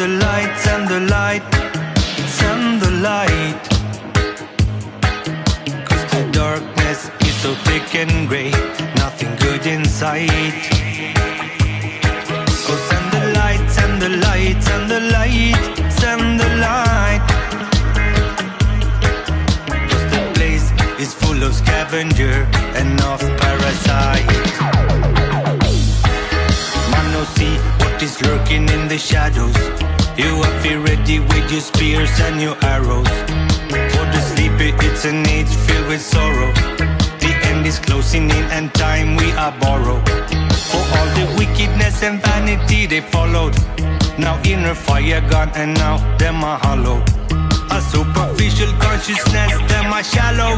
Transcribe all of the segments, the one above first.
the light, turn the light, send the light. Cause the darkness is so thick and grey Nothing good in sight. Oh, send the light, turn the light, send the light, turn the light. Cause the place is full of scavenger And off You have be ready with your spears and your arrows. For the sleepy, it's an age filled with sorrow. The end is closing in, and time we are borrowed. For all the wickedness and vanity they followed. Now inner fire gone, and now them are hollow. A superficial consciousness, them are shallow.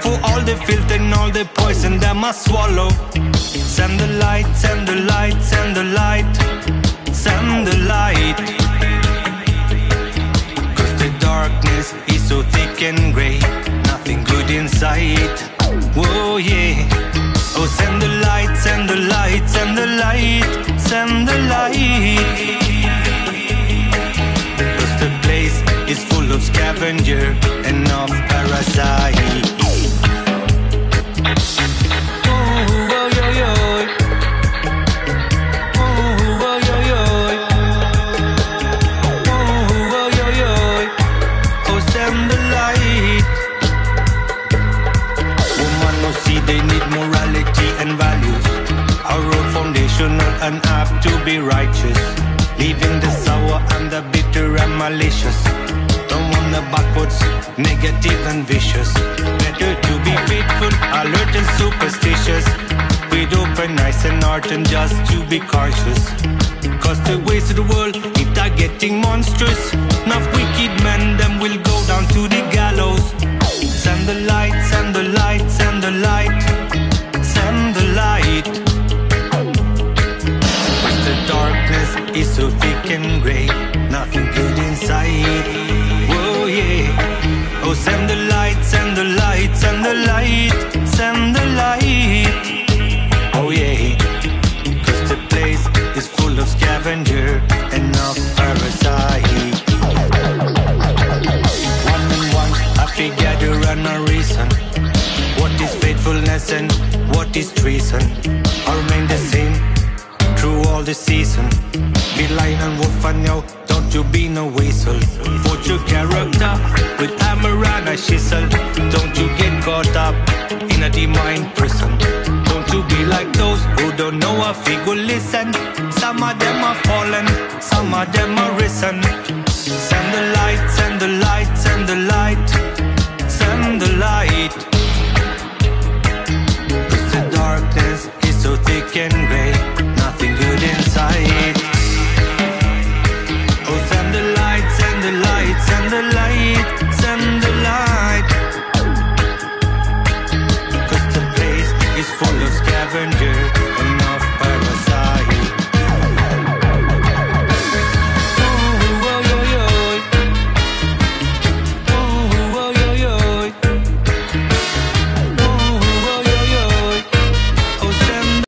For all the filth and all the poison, them are swallow. Send the light, send the light, send the light, send the light. Darkness is so thick and grey, nothing good inside. Whoa, oh, yeah. Oh, send the light, send the light, send the light, send the light. Cause the place is full of scavenger and of parasite. To be righteous. Leaving the sour and the bitter and malicious. Don't want the backwards, negative and vicious. Better to be faithful, alert and superstitious. With open eyes and heart and just to be cautious. Cause the ways of the world, it are getting monstrous. Enough wicked men, them will go down to the gallows. Send the light, send the light, send the light. Oh, yeah. Cause the place is full of scavenger and of parasite. One and one, happy gather and a reason. What is faithfulness and what is treason? I remain the same through all the season. Be lion and wolf and yo, don't you be no weasel. Put your character with hammer and a body, mind, prison. Don't you be like those who don't know a fig listen. Some of them are fallen, some of them are risen. Send the light, send the light, send the light, send the light. Cause the darkness is so thick and grey, nothing good inside. Oh, send the light, send the light, send the light.